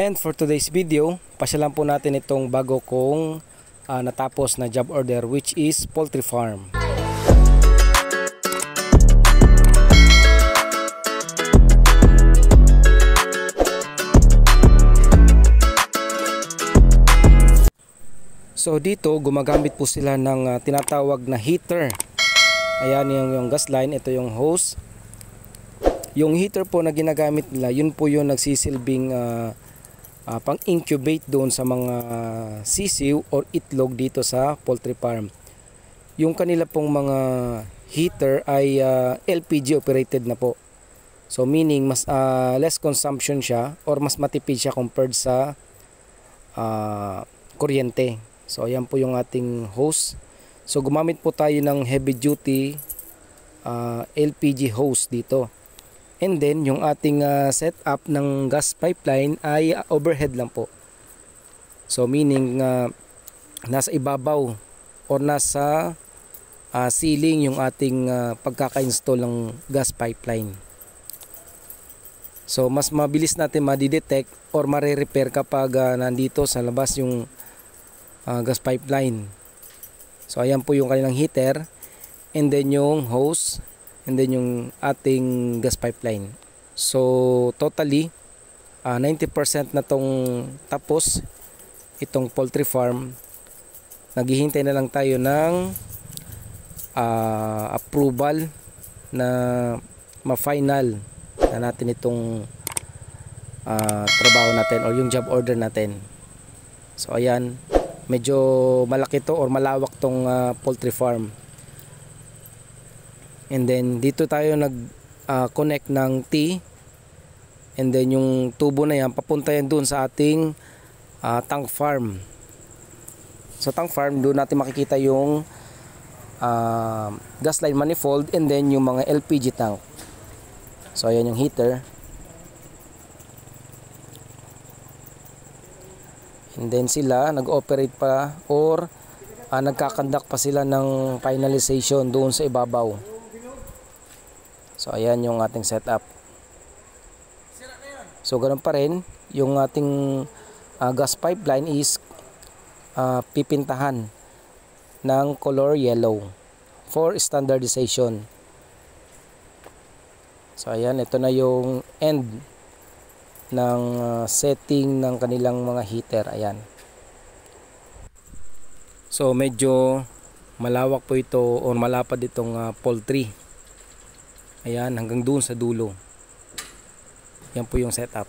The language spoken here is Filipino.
And for today's video, pasyalan po natin itong bago kong ah, natapos na job order which is poultry farm. So dito gumagamit po sila ng ah, tinatawag na heater. Ayan yung, yung gas line, ito yung hose. Yung heater po na ginagamit nila, yun po yung nagsisilbing ah, ah, pang-incubate doon sa mga sisiw or itlog dito sa poultry farm. Yung kanila pong mga heater ay ah, LPG operated na po. So meaning mas ah, less consumption siya or mas matipid siya compared sa ah, kuryente. So ayan po yung ating hose. So gumamit po tayo ng heavy duty ah, LPG hose dito. And then yung ating ah, setup ng gas pipeline ay ah, overhead lang po. So meaning ah, nasa ibabaw or nasa ah, ceiling yung ating ah, pagkaka-install ng gas pipeline. So mas mabilis natin madidetect or mare-repair kapag ah, nandito sa labas yung ah, gas pipeline. So ayan po yung kanilang heater and then yung hose and then yung ating gas pipeline. So totally ah, 90% na tong tapos itong poultry farm. Naghihintay na lang tayo ng ah, approval na ma-final na natin itong ah, trabaho natin or yung job order natin. So ayan, medyo malaki to or malawak tong ah, poultry farm. And then dito tayo nag ah, ng T and then yung tubo na yan papunta yan doon sa ating ah, tank farm. Sa tank farm doon natin makikita yung ah, gas line manifold and then yung mga LPG tank. So ayan yung heater. And then sila nag-operate pa or ah, nagkakandak pa sila ng finalization doon sa ibabaw. So ayan yung ating setup. So ganun pa rin, yung ating ah, gas pipeline is ah, pipintahan ng color yellow for standardization. So ayan, ito na yung end ng uh, setting ng kanilang mga heater. Ayan. So medyo malawak po ito o malapad itong uh, poultry. Ayan, hanggang doon sa dulo. Yan po yung setup.